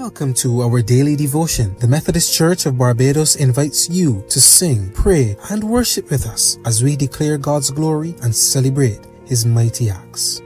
Welcome to our daily devotion. The Methodist Church of Barbados invites you to sing, pray, and worship with us as we declare God's glory and celebrate His mighty acts.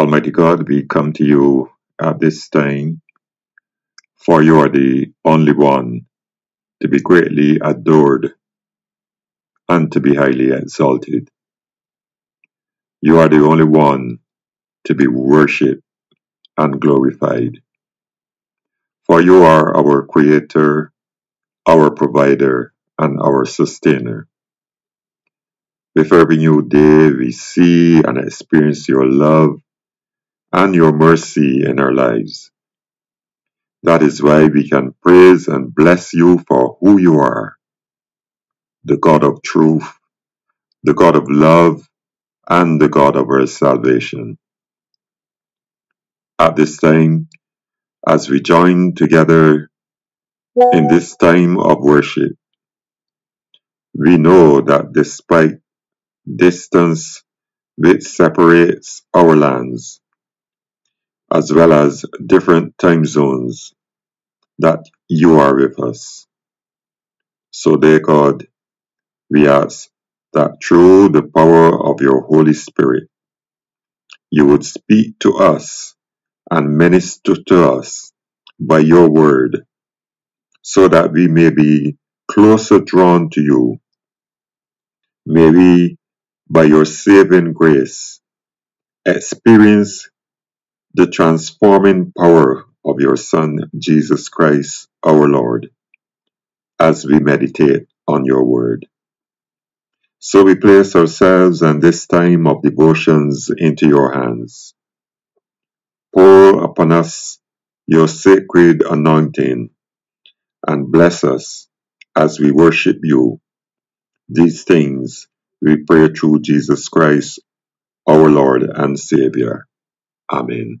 Almighty God, we come to you at this time, for you are the only one to be greatly adored and to be highly exalted. You are the only one to be worshipped and glorified. For you are our Creator, our Provider, and our Sustainer. With every new day, we see and experience your love and your mercy in our lives. That is why we can praise and bless you for who you are the God of truth, the God of love, and the God of our salvation. At this time, as we join together in this time of worship, we know that despite distance which separates our lands, as well as different time zones, that you are with us. So, dear God, we ask that through the power of your Holy Spirit, you would speak to us and minister to us by your word, so that we may be closer drawn to you. May we, by your saving grace, experience the transforming power of your Son, Jesus Christ, our Lord, as we meditate on your word. So we place ourselves and this time of devotions into your hands. Pour upon us your sacred anointing and bless us as we worship you. These things we pray through Jesus Christ, our Lord and Savior. Amen.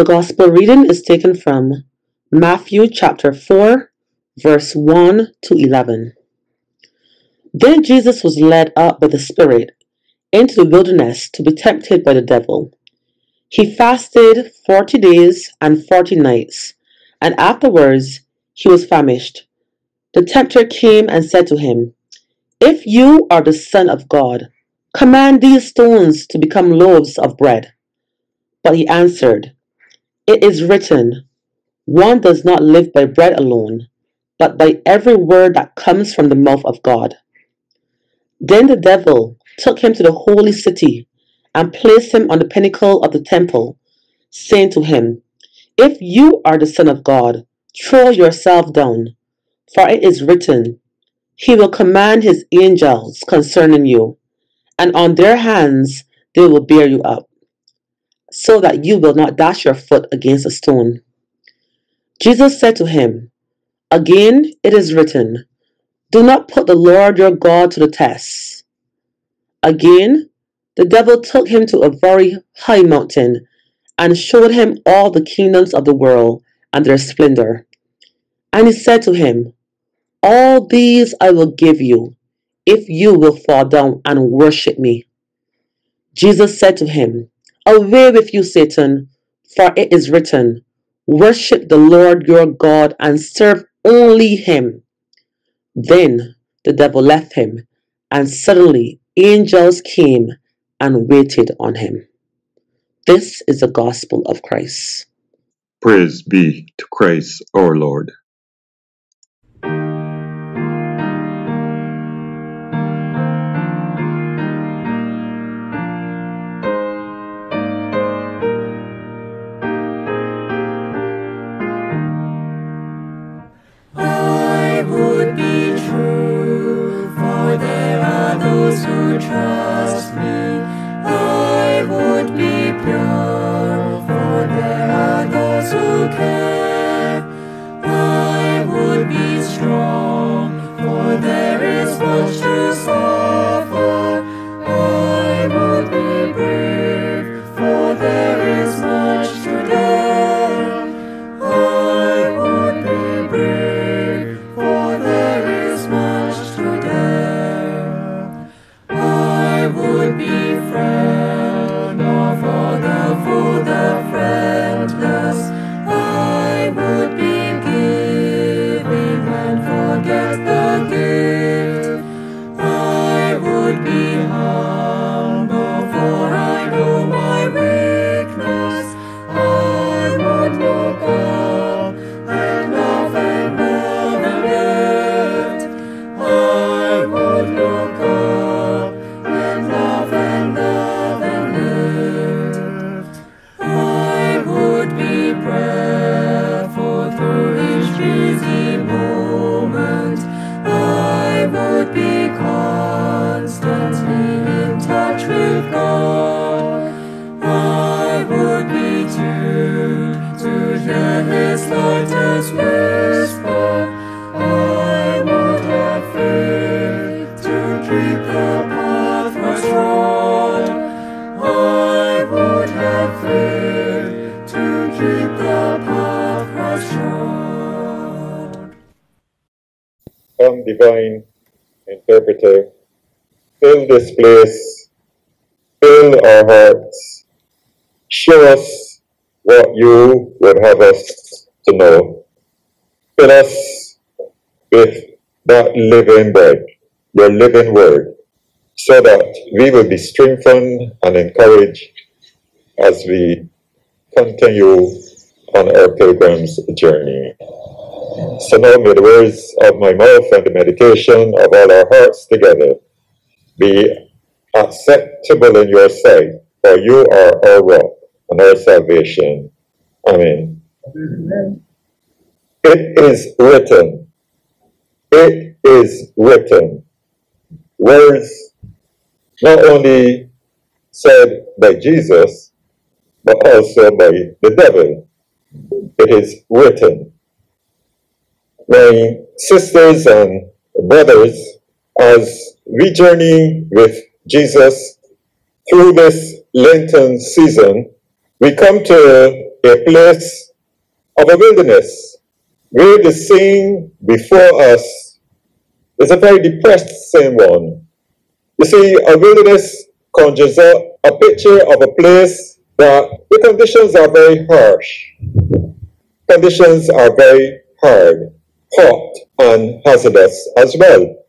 The Gospel reading is taken from Matthew chapter 4, verse 1 to 11. Then Jesus was led up by the Spirit into the wilderness to be tempted by the devil. He fasted forty days and forty nights, and afterwards he was famished. The tempter came and said to him, If you are the Son of God, command these stones to become loaves of bread. But he answered, It is written, One does not live by bread alone, but by every word that comes from the mouth of God. Then the devil took him to the holy city and placed him on the pinnacle of the temple, saying to him, If you are the Son of God, throw yourself down, for it is written, He will command His angels concerning you, and on their hands they will bear you up, so that you will not dash your foot against a stone. Jesus said to him, Again it is written, Do not put the Lord your God to the test. Again, the devil took him to a very high mountain and showed him all the kingdoms of the world and their splendor. And he said to him, All these I will give you if you will fall down and worship me. Jesus said to him, Away with you, Satan, for it is written, Worship the Lord your God and serve only him. Then the devil left him, and suddenly angels came and waited on him. This is the gospel of Christ. Praise be to Christ our Lord. This place, our hearts, show us what you would have us to know. Fill us with that living bread, your living word, so that we will be strengthened and encouraged as we continue on our pilgrim's journey. So now may the words of my mouth and the meditation of all our hearts together be acceptable in your sight, for you are our rock and our salvation. Amen. Amen. It is written. It is written. Words not only said by Jesus, but also by the devil. It is written. My sisters and brothers, as we journey with Jesus through this Lenten season, we come to a place of a wilderness where the scene before us is a very depressed same one. You see, a wilderness conjures up a picture of a place that the conditions are very harsh. Conditions are very hard, hot, and hazardous as well.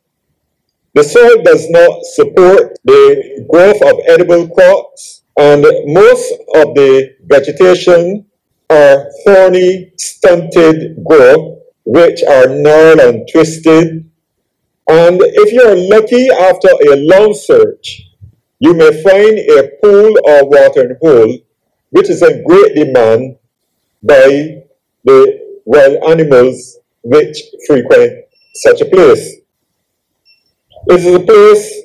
The soil does not support the growth of edible crops, and most of the vegetation are thorny, stunted growth, which are gnarled and twisted. And if you're lucky after a long search, you may find a pool or watering hole which is in great demand by the wild animals which frequent such a place. It is a place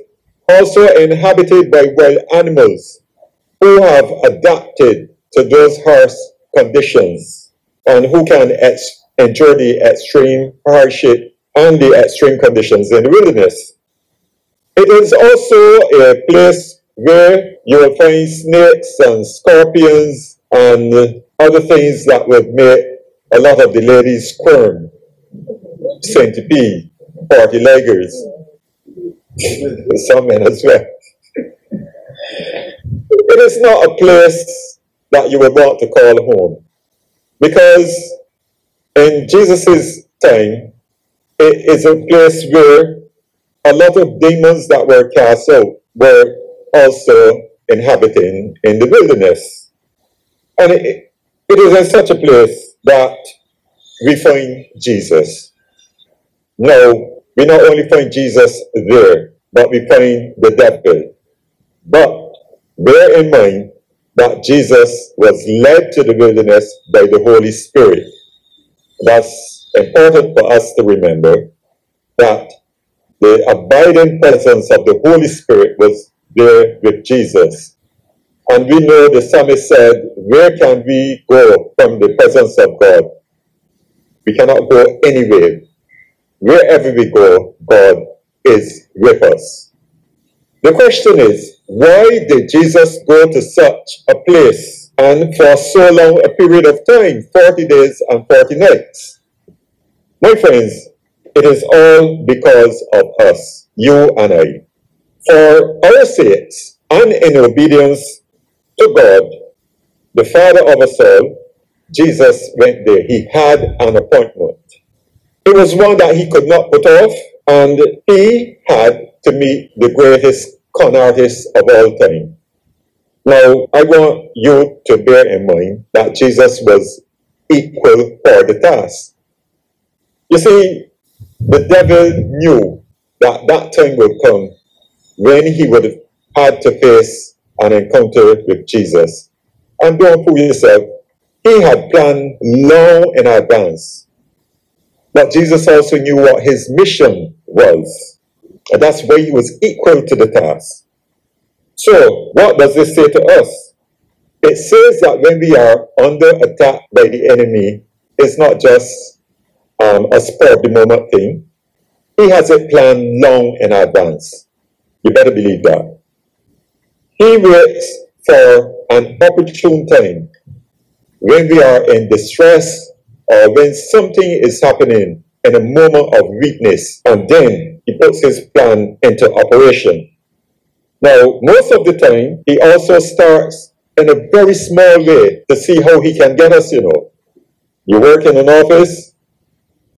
also inhabited by wild animals who have adapted to those harsh conditions and who can endure the extreme hardship and the extreme conditions in the wilderness. It is also a place where you will find snakes and scorpions and other things that would make a lot of the ladies squirm. Centipede, party leggers, some men as well. It is not a place that you would want to call home because in Jesus' time, it is a place where a lot of demons that were cast out were also inhabiting in the wilderness. And it, it is in such a place that we find Jesus. Now, we not only find Jesus there, but we find the devil. But bear in mind that Jesus was led to the wilderness by the Holy Spirit. That's important for us to remember that the abiding presence of the Holy Spirit was there with Jesus. And we know the psalmist said, Where can we go from the presence of God? We cannot go anywhere. Wherever we go, God is with us. The question is, why did Jesus go to such a place and for so long a period of time, 40 days and 40 nights? My friends, it is all because of us, you and I. For our sakes and in obedience to God, the Father of us all, Jesus went there. He had an appointment. It was one that he could not put off, and he had to meet the greatest con artist of all time. Now, I want you to bear in mind that Jesus was equal for the task. You see, the devil knew that that time would come when he would have had to face an encounter with Jesus. And don't fool yourself, he had planned long in advance. But Jesus also knew what his mission was. And that's why he was equal to the task. So, what does this say to us? It says that when we are under attack by the enemy, it's not just um, a spur of the moment thing. He has a plan long in advance. You better believe that. He waits for an opportune time when we are in distress or when something is happening in a moment of weakness, and then he puts his plan into operation. Now, most of the time, he also starts in a very small way to see how he can get us, you know. You work in an office,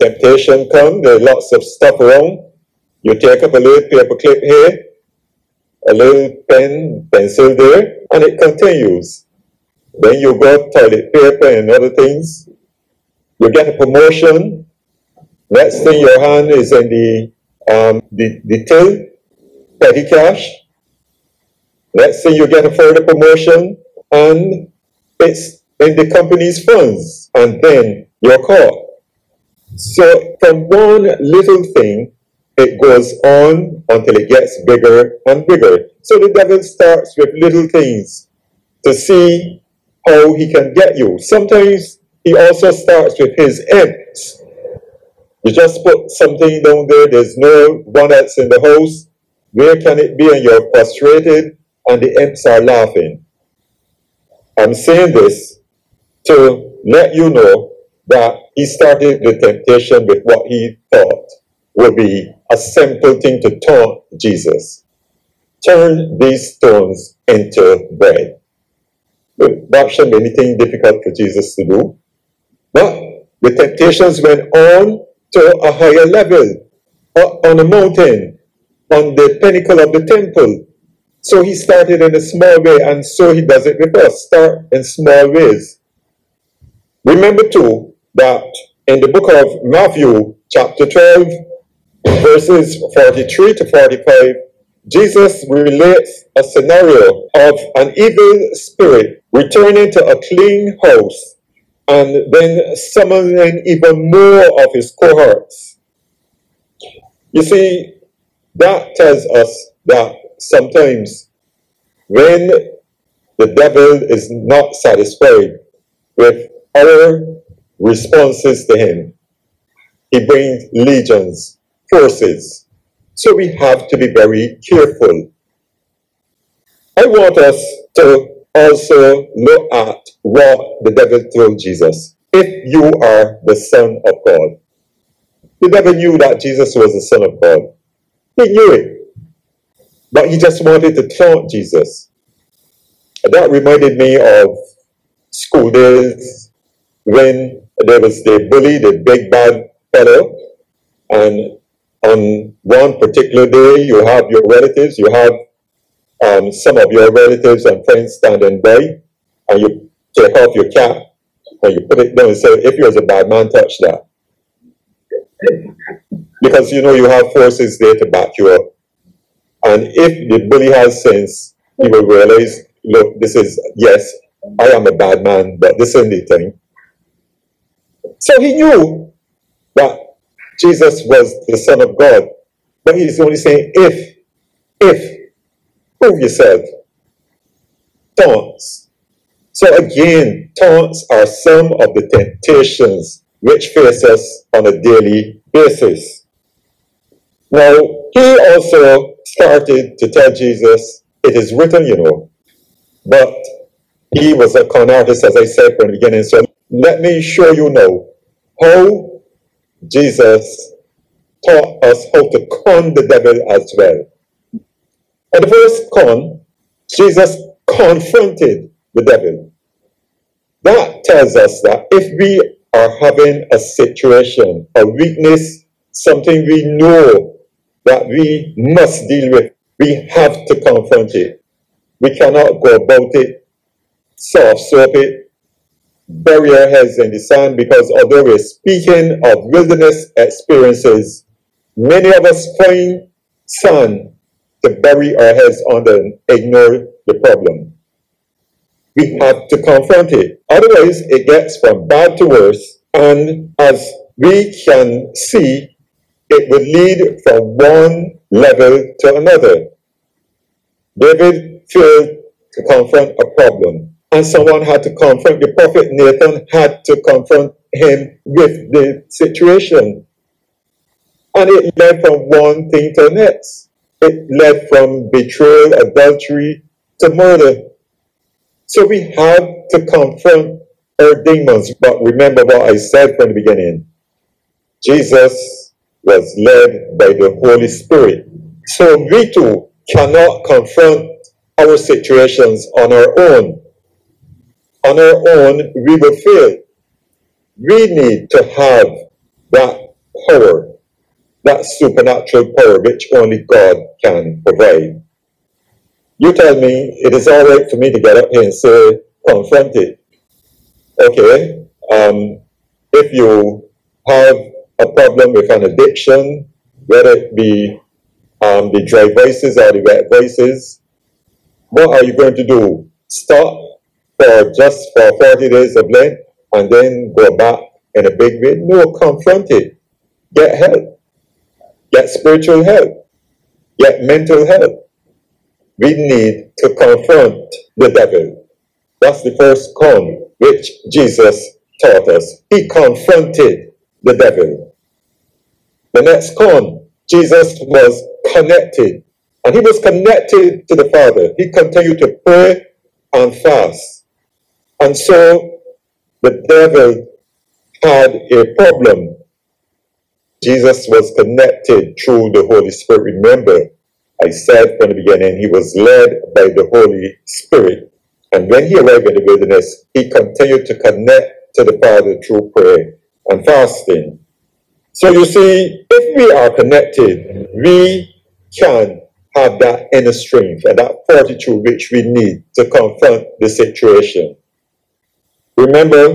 temptation comes, there's lots of stuff around. You take up a little paper clip here, a little pen, pencil there, and it continues. Then you got toilet paper and other things. You get a promotion. Next thing your hand is in the um, the, the till, petty cash. Let's say you get a further promotion and it's in the company's funds and then you're caught. So from one little thing, it goes on until it gets bigger and bigger. So the devil starts with little things to see how he can get you. Sometimes he also starts with his ends. You just put something down there, there's no one else in the house. Where can it be? And you're frustrated, and the imps are laughing. I'm saying this to let you know that he started the temptation with what he thought would be a simple thing to taunt Jesus. Turn these stones into bread. That shouldn't be anything difficult for Jesus to do. But the temptations went on to a higher level, uh, on a mountain, on the pinnacle of the temple. So he started in a small way, and so he does it with us. Start in small ways. Remember too that in the book of Matthew, chapter 12, verses 43 to 45, Jesus relates a scenario of an evil spirit returning to a clean house and then summoning even more of his cohorts. You see, that tells us that sometimes when the devil is not satisfied with our responses to him, he brings legions, forces. So we have to be very careful. I want us to also look at what the devil told Jesus. If you are the Son of God. The devil knew that Jesus was the Son of God. He knew it. But he just wanted to taunt Jesus. And that reminded me of school days when there was the bully, the big bad fellow, and on one particular day you have your relatives, you have um, some of your relatives and friends standing by, and you take off your cap and you put it down and say, if you're a bad man, touch that. Because you know you have forces there to back you up. And if the bully has sense, he will realize, look, this is, yes, I am a bad man, but this isn't the thing. So he knew that Jesus was the Son of God. But he's only saying, if, if, Prove yourself. Taunts. So again, taunts are some of the temptations which face us on a daily basis. Now, he also started to tell Jesus, it is written, you know, but he was a con artist, as I said from the beginning. So let me show you now how Jesus taught us how to con the devil as well. At the first con, Jesus confronted the devil. That tells us that if we are having a situation, a weakness, something we know that we must deal with, we have to confront it. We cannot go about it, soft soap it, bury our heads in the sand because although we're speaking of wilderness experiences, many of us find sand to bury our heads under and ignore the problem. We have to confront it. Otherwise, it gets from bad to worse. And as we can see, it will lead from one level to another. David failed to confront a problem, and someone had to confront the prophet Nathan, had to confront him with the situation. And it led from one thing to the next. It led from betrayal, adultery to murder. So we have to confront our demons. But remember what I said from the beginning. Jesus was led by the Holy Spirit. So we too cannot confront our situations on our own. On our own, we will fail. We need to have that power, that supernatural power which only God can provide. You tell me it is all right for me to get up here and say, confront it. Okay. Um, if you have a problem with an addiction, whether it be um, the dry voices or the wet voices, what are you going to do? Stop for just for 40 days of Lent and then go back in a big way? No, confront it. Get help. Spiritual help. Get mental help. We need to confront the devil. That's the first con which Jesus taught us. He confronted the devil. The next con, Jesus was connected. And he was connected to the Father. He continued to pray and fast. And so the devil had a problem. Jesus was connected through the Holy Spirit. Remember, I said from the beginning, he was led by the Holy Spirit. And when he arrived in the wilderness, he continued to connect to the Father through prayer and fasting. So you see, if we are connected, we can have that inner strength and that fortitude which we need to confront the situation. Remember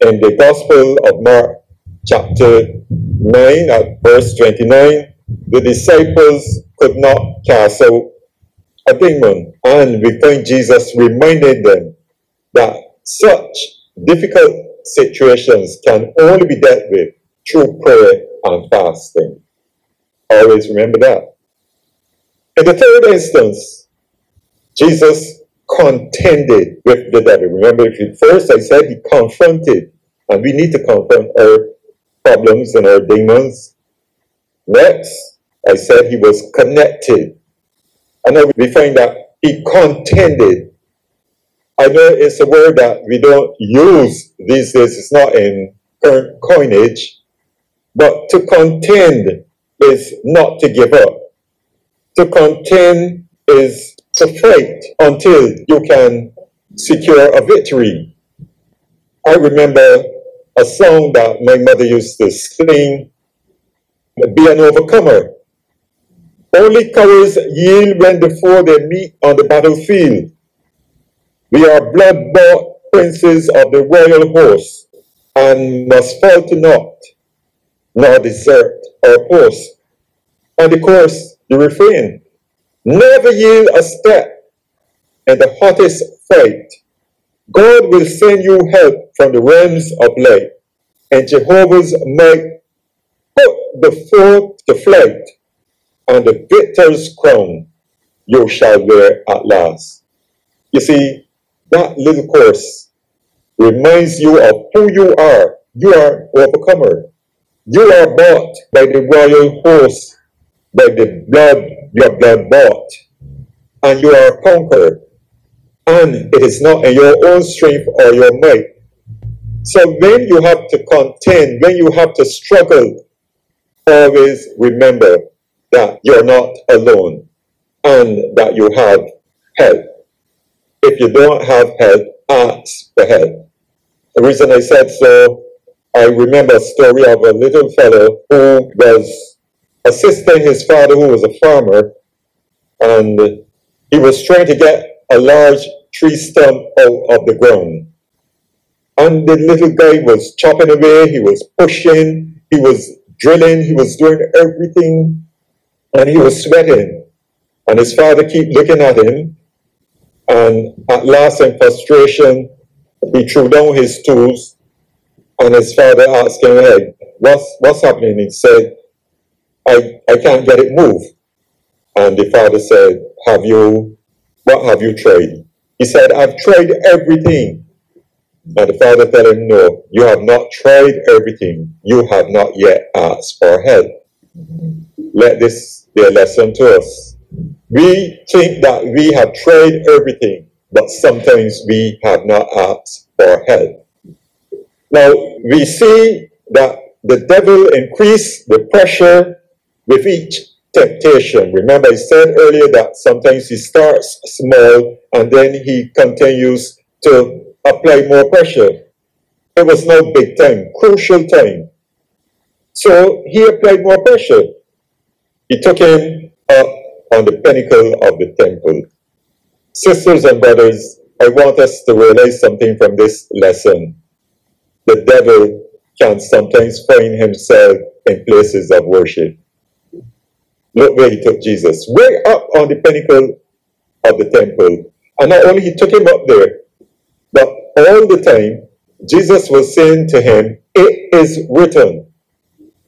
in the Gospel of Mark, chapter 9, at verse 29, the disciples could not cast out a demon, and we find Jesus reminded them that such difficult situations can only be dealt with through prayer and fasting. Always remember that. In the third instance, Jesus contended with the devil. Remember, first I said he confronted, and we need to confront our problems and our demons. Next, I said he was connected. And then we find that he contended. I know it's a word that we don't use these days, it's not in current coinage, but to contend is not to give up. To contend is to fight until you can secure a victory. I remember a song that my mother used to sing, Be an Overcomer. Only cowards yield when before they meet on the battlefield. We are blood-bought princes of the royal host, and must fall to naught, nor desert our post. And of course, the refrain, never yield a step in the hottest fight. God will send you help from the realms of light, and Jehovah's might put the foe to flight and the victor's crown you shall wear at last. You see, that little course reminds you of who you are. You are overcomer. You are bought by the royal host, by the blood, your blood bought, and you are a conqueror. And it is not in your own strength or your might. So when you have to contend, when you have to struggle, always remember that you're not alone and that you have help. If you don't have help, ask for help. The reason I said so, I remember a story of a little fellow who was assisting his father, who was a farmer, and he was trying to get a large tree stump out of the ground. And the little guy was chopping away, he was pushing, he was drilling, he was doing everything and he was sweating. And his father kept looking at him. And at last, in frustration, he threw down his tools. And his father asked him, Hey, what's, what's happening? He said, I, I can't get it moved. And the father said, Have you, what have you tried? He said, I've tried everything. And the father told him, No, you have not tried everything. You have not yet asked for help. Let this be a lesson to us. We think that we have tried everything, but sometimes we have not asked for help. Now, we see that the devil increased the pressure with each temptation. Remember, I said earlier that sometimes he starts small and then he continues to apply more pressure. It was now big time, crucial time. So he applied more pressure. He took him up on the pinnacle of the temple. Sisters and brothers, I want us to realize something from this lesson. The devil can sometimes find himself in places of worship. Look where he took Jesus, way up on the pinnacle of the temple. And not only he took him up there, but all the time, Jesus was saying to him, It is written.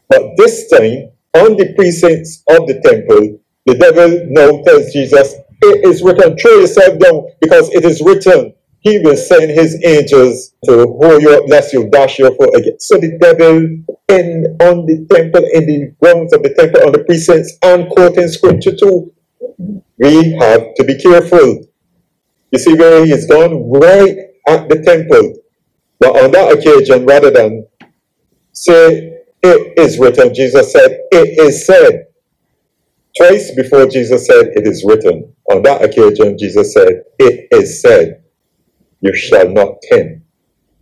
But this time, on the precincts of the temple, the devil now tells Jesus, It is written, throw yourself down, because it is written, He will send his angels to hold you up, lest you dash your foot again. So the devil in on the temple, in the grounds of the temple, on the precincts, and quoting scripture too. We have to be careful. You see where he's gone? Right at the temple. But on that occasion, rather than say, it is written, Jesus said, it is said. Twice before Jesus said, it is written. On that occasion, Jesus said, it is said, you shall not tempt.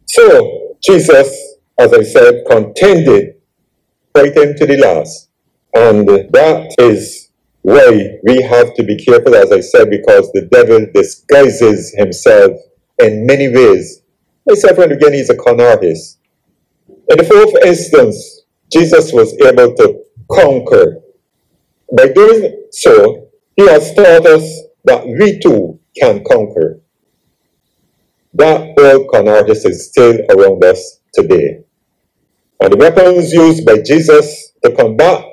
So, Jesus, as I said, contended right into the last. And that is why we have to be careful, as I said, because the devil disguises himself in many ways. From the beginning, he's a con artist. In the fourth instance, Jesus was able to conquer. By doing so, he has taught us that we too can conquer. That old con is still around us today. And the weapons used by Jesus to combat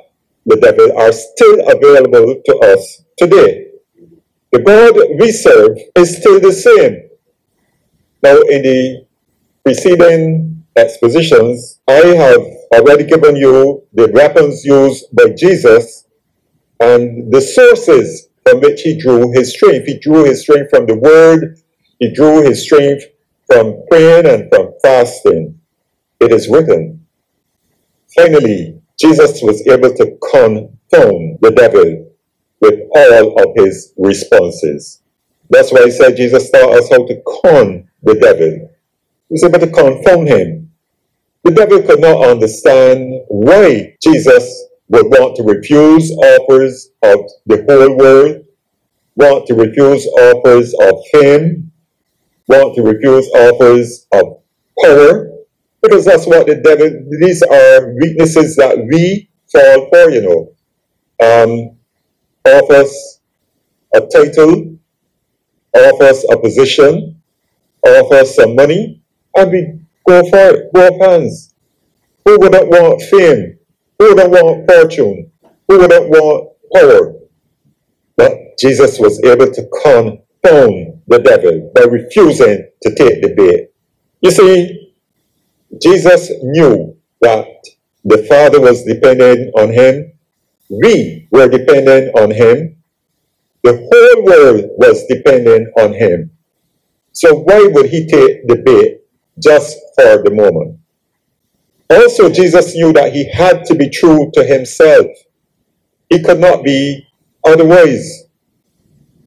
the devil are still available to us today. The God we serve is still the same. Now, in the preceding expositions, I have already given you the weapons used by Jesus and the sources from which he drew his strength. He drew his strength from the Word, he drew his strength from praying and from fasting. It is written. Finally, Jesus was able to confound the devil with all of his responses. That's why he said Jesus taught us how to con the devil. He was able to confound him. The devil could not understand why Jesus would want to refuse offers of the whole world, want to refuse offers of fame, want to refuse offers of power, because that's what the devil, these are weaknesses that we fall for, you know. Um, offers a title, offers a position, offers some money, and we go for it, go up hands. Who wouldn't want fame? Who wouldn't want fortune? Who wouldn't want power? But Jesus was able to confound the devil by refusing to take the bait. You see, Jesus knew that the Father was dependent on him. We were dependent on him. The whole world was dependent on him. So why would he take the bait just for the moment? Also, Jesus knew that he had to be true to himself. He could not be otherwise.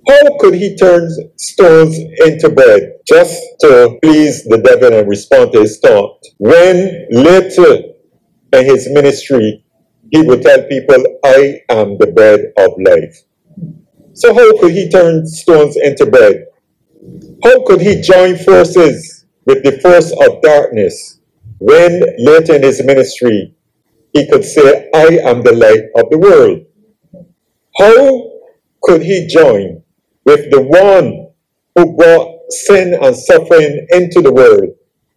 How could he turn stones into bread just to please the devil and respond to his taunt? When later in his ministry, he would tell people, I am the bread of life. So how could he turn stones into bread? How could he join forces with the force of darkness when later in his ministry he could say, I am the light of the world? How could he join with the one who brought sin and suffering into the world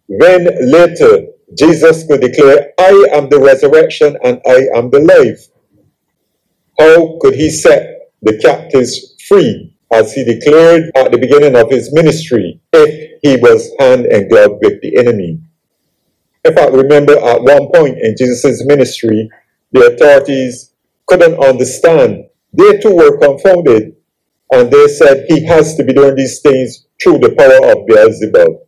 when later Jesus could declare, I am the resurrection and I am the life? How could he set the captives free as he declared at the beginning of his ministry if he was hand and glove with the enemy? In fact, remember at one point in Jesus' ministry, the authorities couldn't understand. They too were confounded and they said he has to be doing these things through the power of Beelzebub.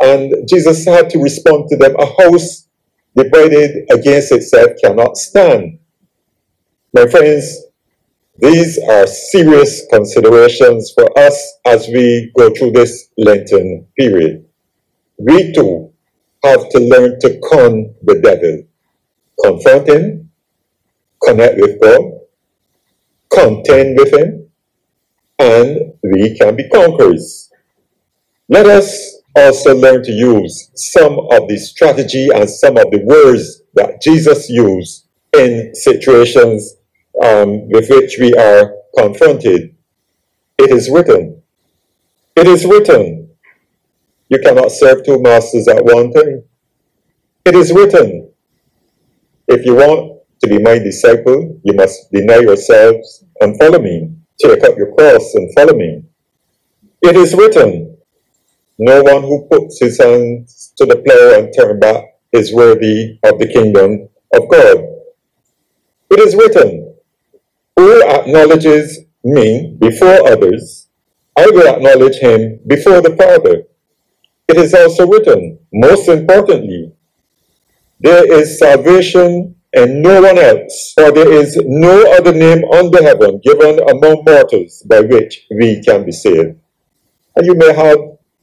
And Jesus had to respond to them a house divided against itself cannot stand. My friends, these are serious considerations for us as we go through this Lenten period. We too have to learn to con the devil, confront him, connect with God, contend with him, and we can be conquerors. Let us also learn to use some of the strategy and some of the words that Jesus used in situations um, with which we are confronted. It is written. It is written. You cannot serve two masters at one time. It is written. If you want to be my disciple, you must deny yourselves and follow me. Take up your cross and follow me. It is written. No one who puts his hands to the plow and turn back is worthy of the kingdom of God. It is written. Who acknowledges me before others, I will acknowledge him before the Father. It is also written, most importantly, there is salvation in no one else, for there is no other name under heaven given among mortals by which we can be saved. And you may have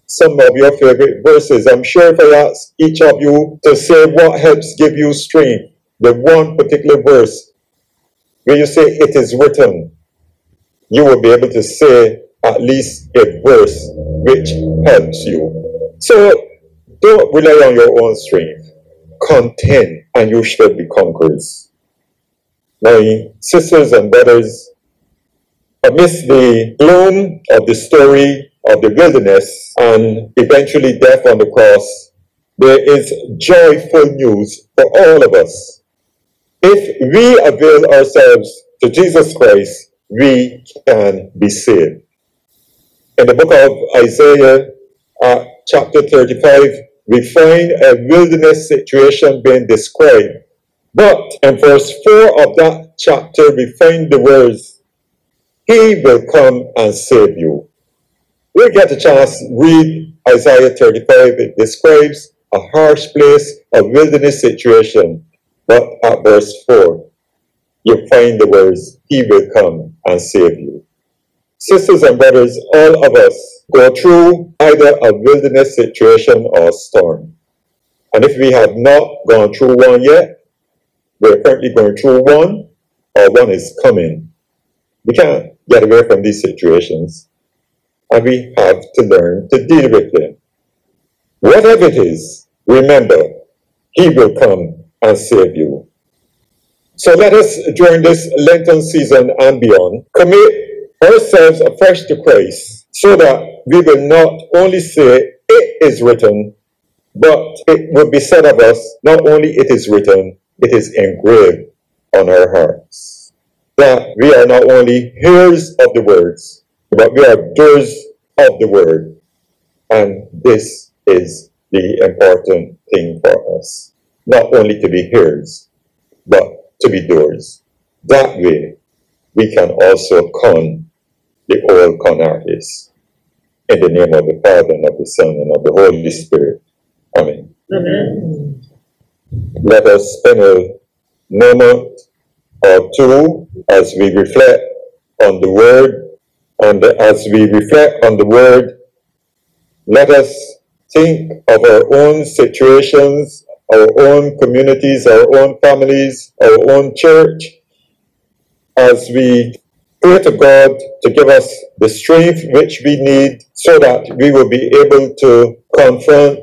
some of your favorite verses. I'm sure if I ask each of you to say what helps give you strength, the one particular verse when you say it is written, you will be able to say at least a verse which helps you. So don't rely on your own strength. Contend and you shall be conquerors. My sisters and brothers, amidst the gloom of the story of the wilderness and eventually death on the cross, there is joyful news for all of us. If we avail ourselves to Jesus Christ, we can be saved. In the book of Isaiah, uh, chapter 35, we find a wilderness situation being described. But in verse 4 of that chapter, we find the words, He will come and save you. We get a chance to read Isaiah 35. It describes a harsh place, a wilderness situation. But at verse 4, you find the words, He will come and save you. Sisters and brothers, all of us go through either a wilderness situation or storm. And if we have not gone through one yet, we're currently going through one, or one is coming. We can't get away from these situations, and we have to learn to deal with them. Whatever it is, remember, He will come and save you. So let us, during this Lenten season and beyond, commit ourselves afresh to Christ so that we will not only say, It is written, but it will be said of us, not only it is written, it is engraved on our hearts. That we are not only hearers of the words, but we are doers of the word. And this is the important thing for us not only to be hearers, but to be doers. That way, we can also con the old con artists. In the name of the Father, and of the Son, and of the Holy Spirit. Amen. Amen. Let us spend a moment or two as we reflect on the Word, and as we reflect on the Word, let us think of our own situations our own communities, our own families, our own church, as we pray to God to give us the strength which we need so that we will be able to confront,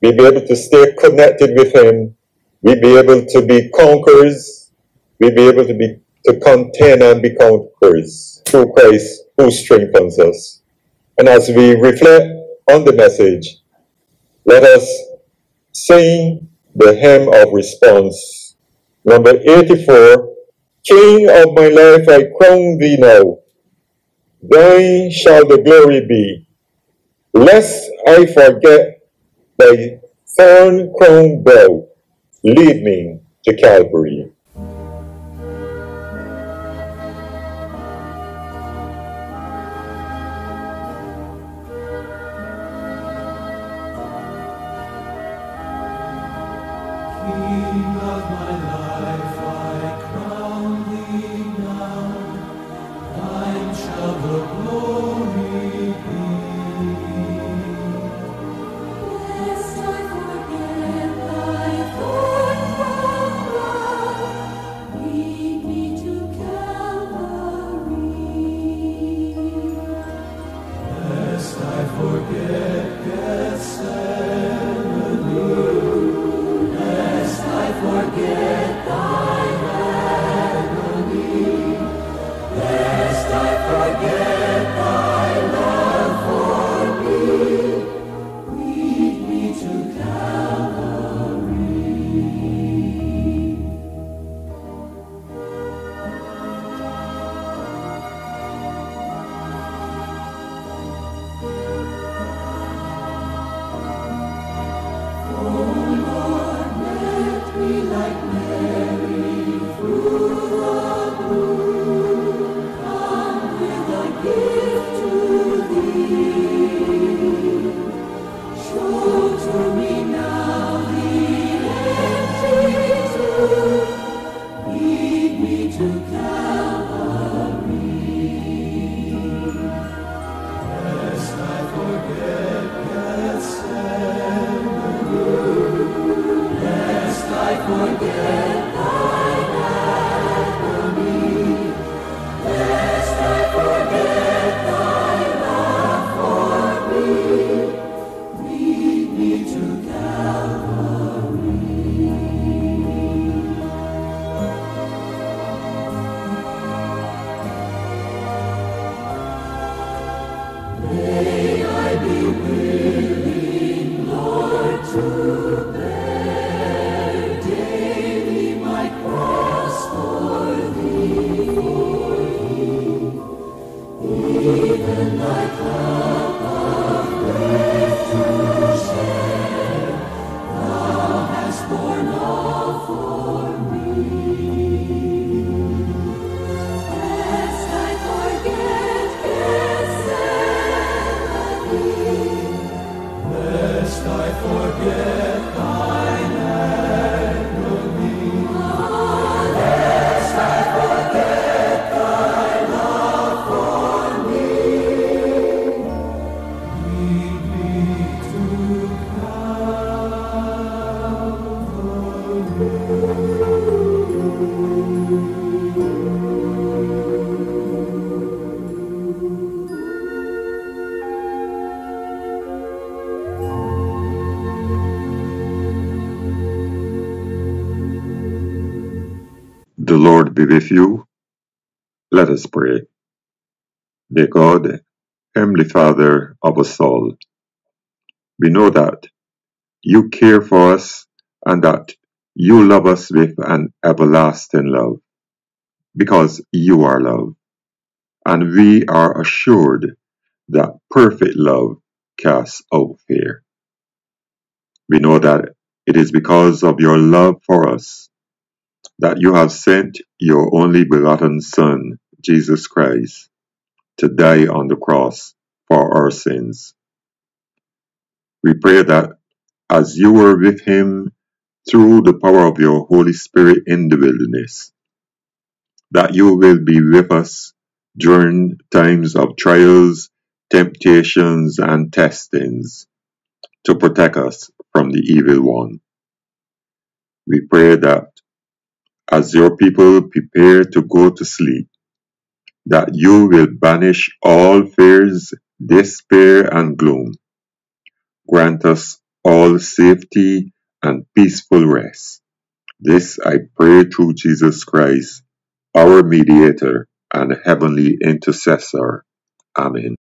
we'll be able to stay connected with Him, we'll be able to be conquerors, we'll be able to be to contend and be conquerors through Christ who strengthens us. And as we reflect on the message, let us sing the hymn of response. Number 84, King of my life, I crown thee now. Thine shall the glory be. Lest I forget thy thorn crown brow, lead me to Calvary. The Be with you. Let us pray. Dear God, Heavenly Father of us all, we know that you care for us and that you love us with an everlasting love because you are love. And we are assured that perfect love casts out fear. We know that it is because of your love for us that you have sent your only begotten Son, Jesus Christ, to die on the cross for our sins. We pray that as you were with him through the power of your Holy Spirit in the wilderness, that you will be with us during times of trials, temptations, and testings to protect us from the evil one. We pray that as your people prepare to go to sleep, that you will banish all fears, despair, and gloom. Grant us all safety and peaceful rest. This I pray through Jesus Christ, our mediator and heavenly intercessor. Amen.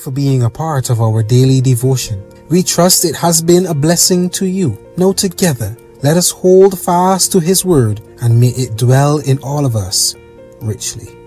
For being a part of our daily devotion. We trust it has been a blessing to you. Now together, let us hold fast to His word and may it dwell in all of us richly.